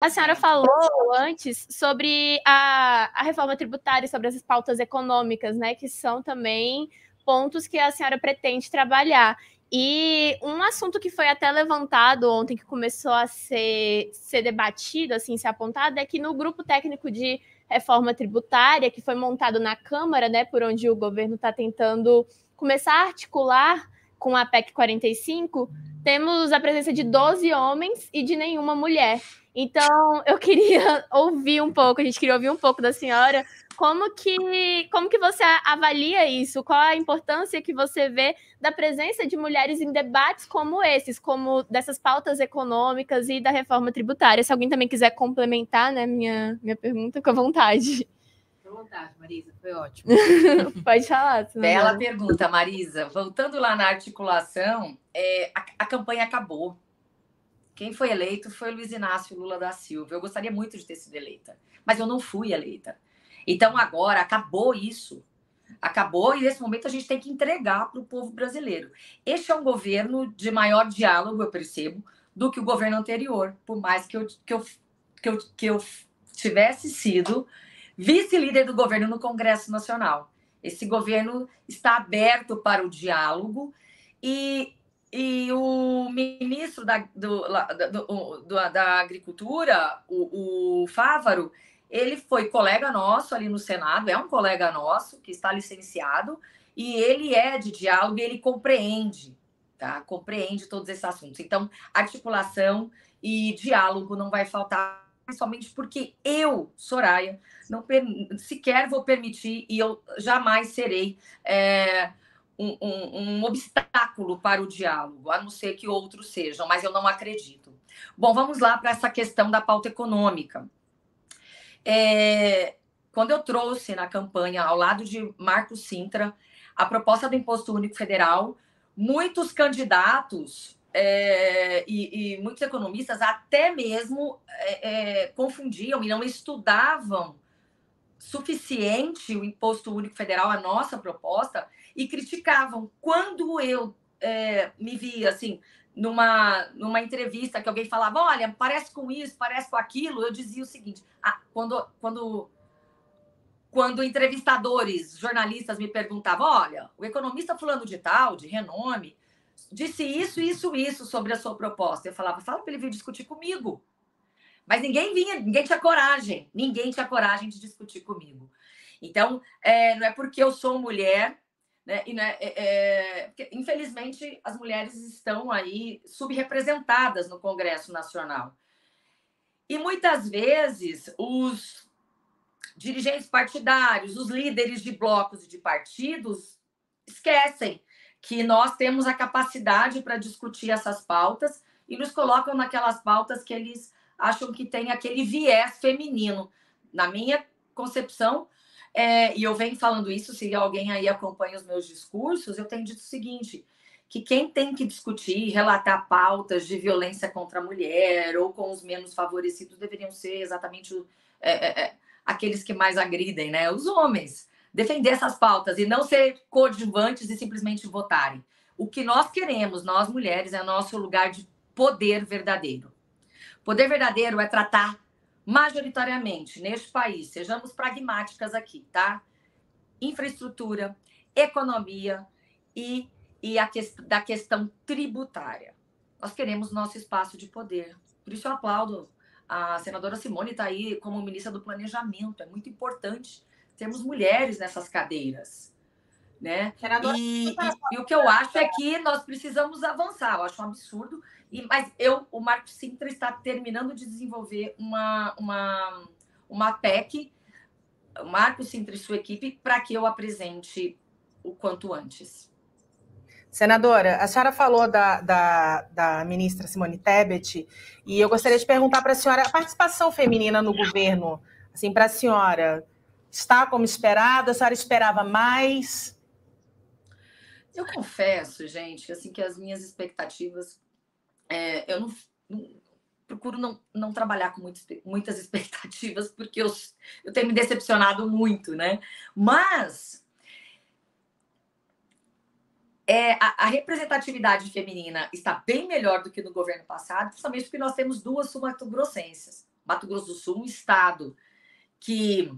A senhora falou antes sobre a, a reforma tributária, sobre as pautas econômicas, né, que são também pontos que a senhora pretende trabalhar. E um assunto que foi até levantado ontem, que começou a ser, ser debatido, assim, ser apontado, é que no grupo técnico de reforma tributária, que foi montado na Câmara, né, por onde o governo está tentando começar a articular com a PEC 45, temos a presença de 12 homens e de nenhuma mulher. Então, eu queria ouvir um pouco, a gente queria ouvir um pouco da senhora, como que, como que você avalia isso? Qual a importância que você vê da presença de mulheres em debates como esses, como dessas pautas econômicas e da reforma tributária? Se alguém também quiser complementar, né, minha, minha pergunta, com vontade. Com vontade, Marisa, foi ótimo. Pode falar. Bela pergunta, Marisa. Voltando lá na articulação, é, a, a campanha acabou quem foi eleito foi Luiz Inácio Lula da Silva. Eu gostaria muito de ter sido eleita, mas eu não fui eleita. Então agora acabou isso. Acabou e nesse momento a gente tem que entregar para o povo brasileiro. Este é um governo de maior diálogo, eu percebo, do que o governo anterior, por mais que eu, que eu, que eu, que eu tivesse sido vice-líder do governo no Congresso Nacional. Esse governo está aberto para o diálogo e e o ministro da, do, do, do, da Agricultura, o, o Fávaro, ele foi colega nosso ali no Senado, é um colega nosso que está licenciado, e ele é de diálogo e ele compreende, tá? Compreende todos esses assuntos. Então, articulação e diálogo não vai faltar, principalmente porque eu, Soraya, não sequer vou permitir e eu jamais serei. É, um, um, obstáculo para o diálogo, a não ser que outros sejam, mas eu não acredito. Bom, vamos lá para essa questão da pauta econômica. É, quando eu trouxe na campanha, ao lado de Marcos Sintra, a proposta do Imposto Único Federal, muitos candidatos é, e, e, muitos economistas até mesmo é, é confundiam e não estudavam suficiente o Imposto Único Federal, a nossa proposta, e criticavam. Quando eu é, me via assim, numa, numa entrevista que alguém falava, olha, parece com isso, parece com aquilo, eu dizia o seguinte: ah, quando, quando, quando entrevistadores, jornalistas me perguntavam, olha, o economista fulano de tal, de renome, disse isso, isso, isso sobre a sua proposta. Eu falava, fala para ele vir discutir comigo. Mas ninguém vinha, ninguém tinha coragem, ninguém tinha coragem de discutir comigo. Então, é, não é porque eu sou mulher né? E, né, é, é, infelizmente, as mulheres estão aí subrepresentadas no Congresso Nacional. E muitas vezes os dirigentes partidários, os líderes de blocos e de partidos esquecem que nós temos a capacidade para discutir essas pautas e nos colocam naquelas pautas que eles acham que tem aquele viés feminino. Na minha concepção, é, e eu venho falando isso, se alguém aí acompanha os meus discursos, eu tenho dito o seguinte: que quem tem que discutir, relatar pautas de violência contra a mulher ou com os menos favorecidos deveriam ser exatamente é, é, é, aqueles que mais agridem, né? Os homens. Defender essas pautas e não ser coadjuvantes e simplesmente votarem. O que nós queremos, nós mulheres, é nosso lugar de poder verdadeiro. Poder verdadeiro é tratar majoritariamente neste país, sejamos pragmáticas aqui, tá? Infraestrutura, economia e, e a que, da questão tributária. Nós queremos nosso espaço de poder. Por isso eu aplaudo a senadora Simone está aí como ministra do Planejamento. É muito importante termos mulheres nessas cadeiras. Né? E, e, e, o que eu acho é que nós precisamos avançar. Eu acho um absurdo e, mas eu, o Marco Sintra está terminando de desenvolver uma, uma, uma PEC, o Marco Sintra e sua equipe, para que eu apresente o quanto antes. Senadora, a senhora falou da, da, da ministra Simone Tebet, e eu gostaria de perguntar para a senhora a participação feminina no governo, assim, para a senhora, está como esperado? A senhora esperava mais? Eu confesso, gente, assim, que as minhas expectativas é, eu não, não, procuro não, não trabalhar com muitas, muitas expectativas, porque eu, eu tenho me decepcionado muito, né? Mas é, a, a, representatividade feminina está bem melhor do que no governo passado, principalmente porque nós temos duas sumatogrossenses, Mato Grosso do Sul, um estado que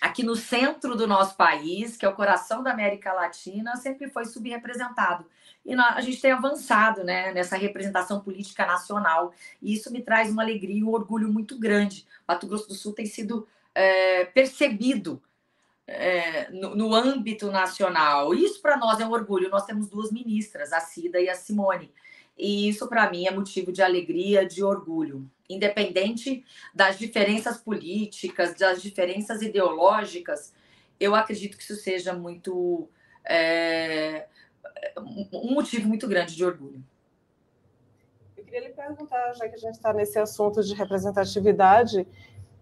aqui no centro do nosso país, que é o coração da América Latina, sempre foi subrepresentado. E a gente tem avançado né, nessa representação política nacional. E isso me traz uma alegria e um orgulho muito grande. Mato Grosso do Sul tem sido é, percebido é, no, no, âmbito nacional. Isso para nós é um orgulho. Nós temos duas ministras, a Cida e a Simone. E isso para mim é motivo de alegria, de orgulho independente das diferenças políticas, das diferenças ideológicas, eu acredito que isso seja muito é, um motivo muito grande de orgulho. Eu queria lhe perguntar, já que a gente está nesse assunto de representatividade,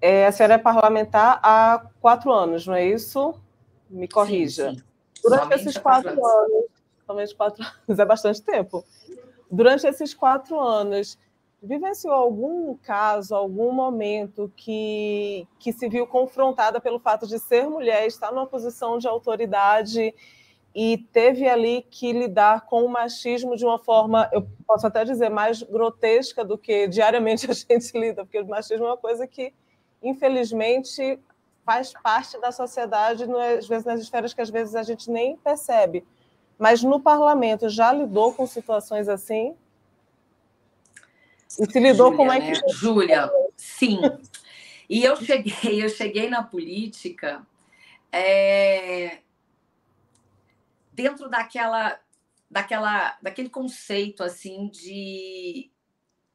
é, a senhora é parlamentar há quatro anos, não é isso? Me corrija. Sim, sim. Durante Somente esses quatro anos, anos, somente quatro anos, é bastante tempo. Durante esses quatro anos, vivenciou algum caso, algum momento que, que se viu confrontada pelo fato de ser mulher, estar numa posição de autoridade e teve ali que lidar com o machismo de uma forma, eu posso até dizer, mais grotesca do que diariamente a gente lida, porque o machismo é uma coisa que, infelizmente, faz parte da sociedade, às vezes nas esferas que às vezes a gente nem percebe. Mas no parlamento já lidou com situações assim? E se lidou Júlia, como é que. Né? Júlia, sim. E eu cheguei, eu cheguei na política é, dentro daquela, daquela, daquele conceito assim de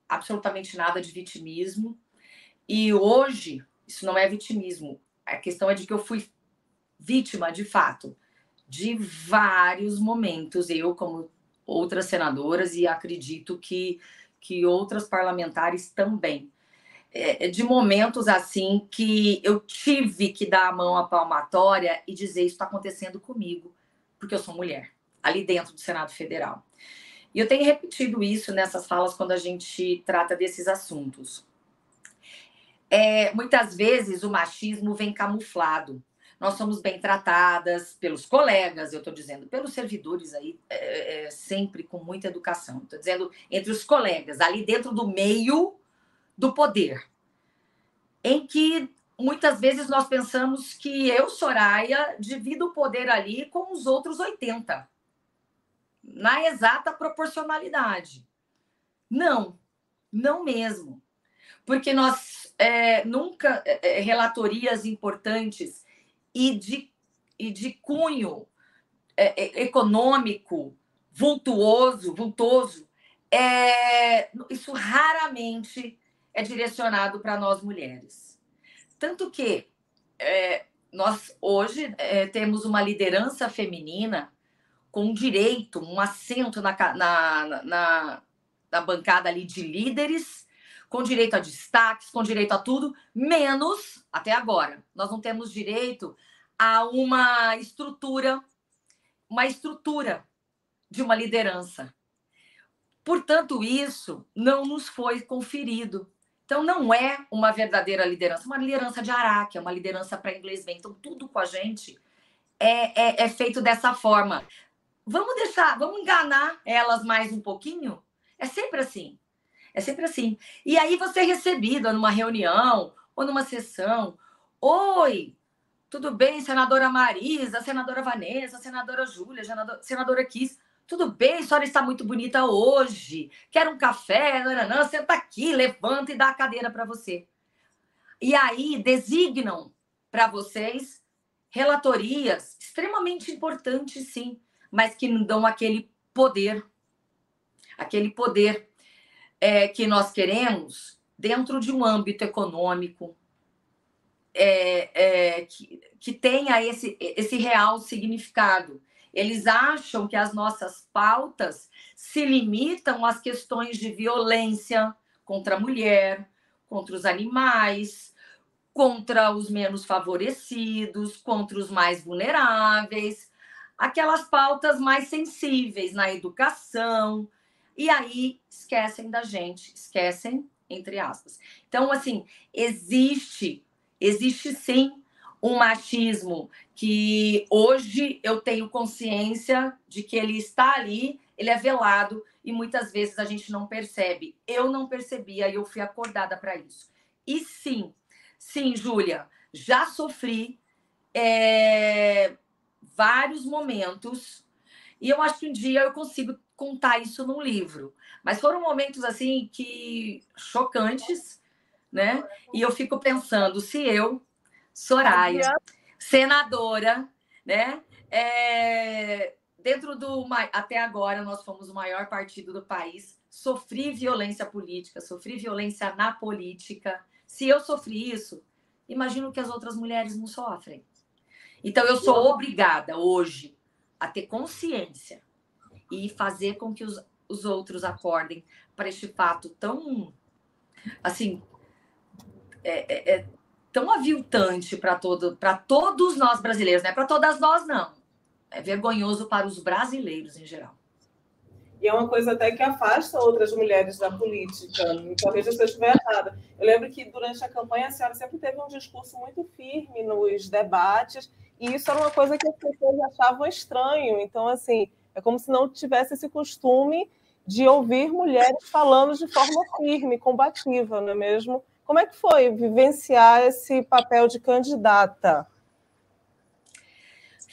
absolutamente nada de vitimismo. E hoje isso não é vitimismo. A questão é de que eu fui vítima, de fato, de vários momentos. Eu, como outras senadoras, e acredito que que outras parlamentares também. É, é, de momentos assim que eu tive que dar a mão à palmatória e dizer isso está acontecendo comigo, porque eu sou mulher, ali dentro do Senado Federal. E eu tenho repetido isso nessas falas quando a gente trata desses assuntos. É, muitas vezes o machismo vem camuflado nós somos bem tratadas pelos colegas, eu estou dizendo, pelos servidores aí, é, é, sempre com muita educação. Estou dizendo entre os colegas, ali dentro do meio do poder, em que muitas vezes nós pensamos que eu, Soraya, divido o poder ali com os outros 80, na exata proporcionalidade. Não, não mesmo. Porque nós é, nunca, é, é relatorias importantes e de, e de cunho é, é, econômico vultuoso, vultoso, é, isso raramente é direcionado para nós mulheres. Tanto que é, nós hoje é, temos uma liderança feminina com direito, um assento na, na, na, na bancada ali de líderes com direito a destaques, com direito a tudo, menos, até agora, nós não temos direito a uma estrutura, uma estrutura de uma liderança. Portanto, isso não nos foi conferido. Então, não é uma verdadeira liderança, uma liderança de araque, é uma liderança para inglês bem. Então, tudo com a gente é, é, é feito dessa forma. Vamos deixar, vamos enganar elas mais um pouquinho? É sempre assim. É sempre assim. E aí você é recebida numa reunião ou numa sessão. Oi, tudo bem, senadora Marisa, senadora Vanessa, senadora Júlia, senadora, Kiss. Tudo bem, a senhora está muito bonita hoje. Quer um café? Não. Senta aqui, levanta e dá a cadeira para você. E aí designam para vocês relatorias extremamente importantes, sim, mas que não dão aquele poder. Aquele poder é, que nós queremos dentro de um âmbito econômico é, é, que, que tenha esse, esse real significado. Eles acham que as nossas pautas se limitam às questões de violência contra a mulher, contra os animais, contra os menos favorecidos, contra os mais vulneráveis, aquelas pautas mais sensíveis na educação, e aí esquecem da gente, esquecem, entre aspas. Então, assim, existe, existe sim um machismo que hoje eu tenho consciência de que ele está ali, ele é velado e muitas vezes a gente não percebe. Eu não percebia e eu fui acordada para isso. E sim, sim, Júlia, já sofri é, vários momentos e eu acho que um dia eu consigo contar isso num livro. Mas foram momentos assim que chocantes, né? E eu fico pensando se eu, Soraya, senadora, né? É, dentro do até agora nós fomos o maior partido do país, sofri violência política, sofri violência na política. Se eu sofri isso, imagino que as outras mulheres não sofrem. Então eu sou obrigada hoje a ter consciência e fazer com que os, os outros acordem para este fato tão, assim, é, é, é tão aviltante para todo, para todos nós brasileiros, não é para todas nós não. É vergonhoso para os brasileiros em geral. E é uma coisa até que afasta outras mulheres da política. Me corrija se eu estiver errada. Eu lembro que durante a campanha a senhora sempre teve um discurso muito firme nos debates e isso era uma coisa que as pessoas achavam estranho. Então, assim, é como se não tivesse esse costume de ouvir mulheres falando de forma firme, combativa, não é mesmo? Como é que foi vivenciar esse papel de candidata?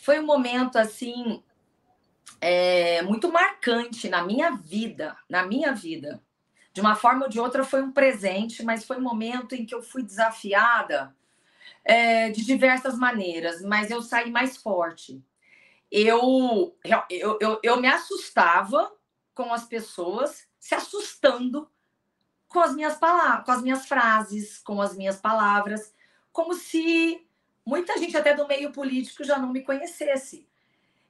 Foi um momento assim é, muito marcante na minha vida, na minha vida. De uma forma ou de outra foi um presente, mas foi um momento em que eu fui desafiada é, de diversas maneiras, mas eu saí mais forte. Eu, eu, eu, eu me assustava com as pessoas se assustando com as minhas palavras, com as minhas frases, com as minhas palavras, como se muita gente até do meio político já não me conhecesse.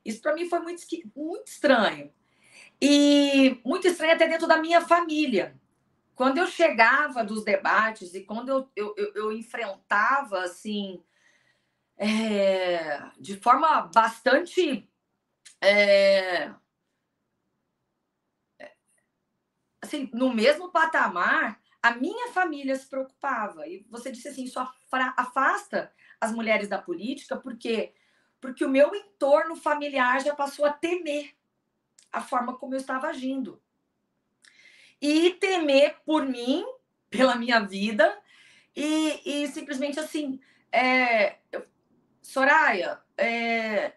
Isso para mim foi muito, muito estranho. E muito estranho até dentro da minha família quando eu chegava dos debates e quando eu, eu, eu, enfrentava, assim, é, de forma bastante. É, assim, no mesmo patamar, a minha família se preocupava. E você disse assim: isso afasta as mulheres da política, porque porque o meu entorno familiar já passou a temer a forma como eu estava agindo e temer por mim, pela minha vida, e, e simplesmente assim, é, Soraya, é,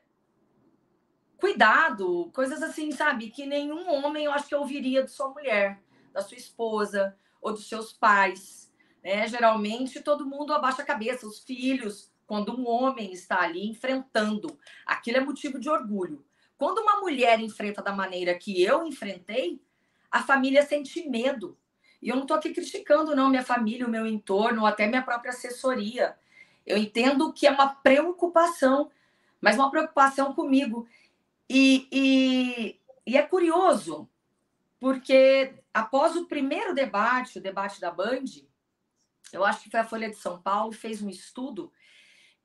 cuidado, coisas assim, sabe? Que nenhum homem eu acho que ouviria de sua mulher, da sua esposa ou dos seus pais. Né? Geralmente todo mundo abaixa a cabeça, os filhos, quando um homem está ali enfrentando, aquilo é motivo de orgulho. Quando uma mulher enfrenta da maneira que eu enfrentei, a família sente medo. E eu não estou aqui criticando, não, minha família, o meu entorno, até minha própria assessoria. Eu entendo que é uma preocupação, mas uma preocupação comigo. E, e, e é curioso, porque após o primeiro debate, o debate da Band, eu acho que foi a Folha de São Paulo, fez um estudo.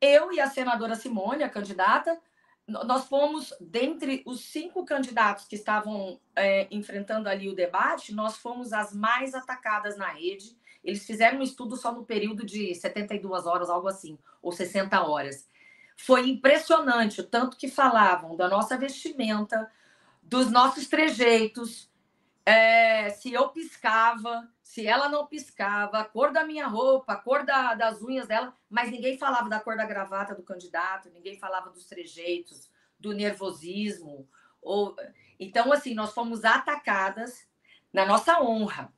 Eu e a senadora Simone, a candidata, nós fomos, dentre os cinco candidatos que estavam é, enfrentando ali o debate, nós fomos as mais atacadas na rede. Eles fizeram um estudo só no período de 72 horas, algo assim, ou 60 horas. Foi impressionante o tanto que falavam da nossa vestimenta, dos nossos trejeitos, é, se eu piscava, se ela não piscava, a cor da minha roupa, a cor da, das unhas dela, mas ninguém falava da cor da gravata do candidato, ninguém falava dos trejeitos, do nervosismo. Ou... Então, assim, nós fomos atacadas na nossa honra.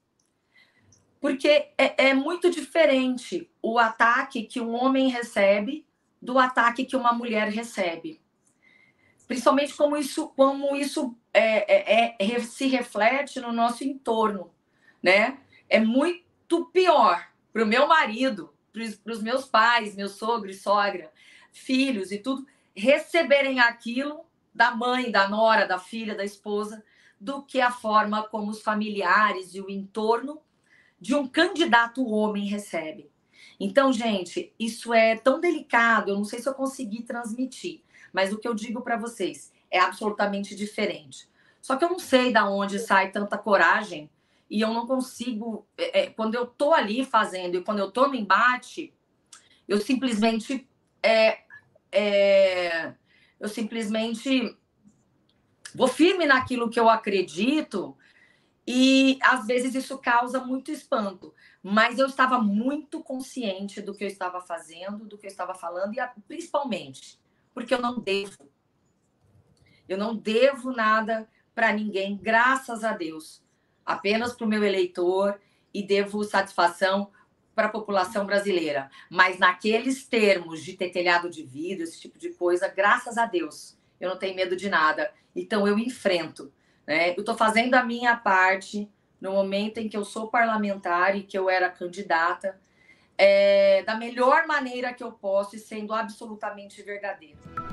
Porque é, é muito diferente o ataque que um homem recebe do ataque que uma mulher recebe principalmente como isso, como isso é, é, é, se reflete no nosso entorno, né? É muito pior para o meu marido, para os meus pais, meu sogro e sogra, filhos e tudo, receberem aquilo da mãe, da nora, da filha, da esposa, do que a forma como os familiares e o entorno de um candidato homem recebe. Então, gente, isso é tão delicado, eu não sei se eu consegui transmitir, mas o que eu digo para vocês é absolutamente diferente. Só que eu não sei da onde sai tanta coragem e eu não consigo. É, é, quando eu tô ali fazendo e quando eu tô no embate, eu simplesmente. É, é, eu simplesmente vou firme naquilo que eu acredito e às vezes isso causa muito espanto. mas eu estava muito consciente do que eu estava fazendo, do que eu estava falando, e principalmente porque eu não devo. Eu não devo nada para ninguém, graças a Deus. Apenas para o meu eleitor e devo satisfação para a população brasileira. Mas naqueles termos de ter telhado de vidro, esse tipo de coisa, graças a Deus, eu não tenho medo de nada. Então eu enfrento. Né? Eu estou fazendo a minha parte no momento em que eu sou parlamentar e que eu era candidata, é, da melhor maneira que eu posso e sendo absolutamente verdadeira.